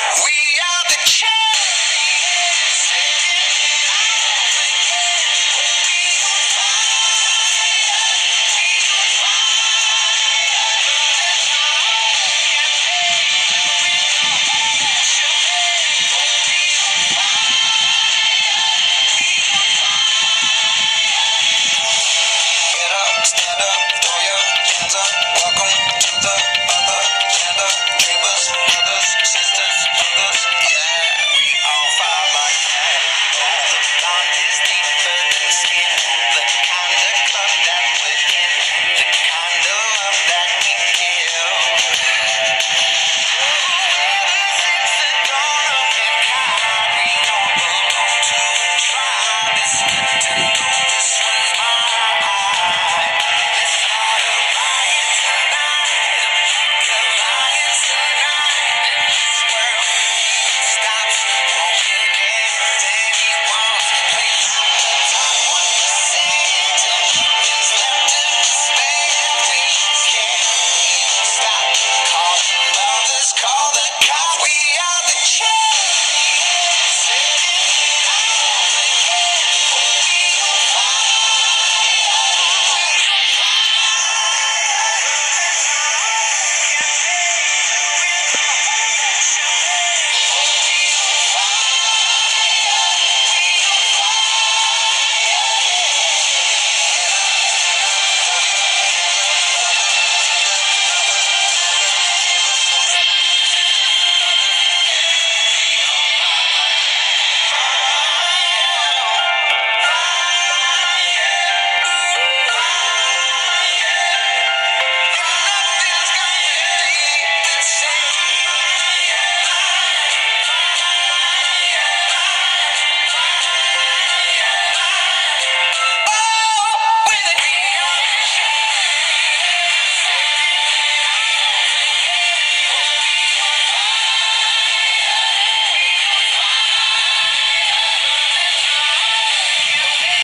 We are the champions.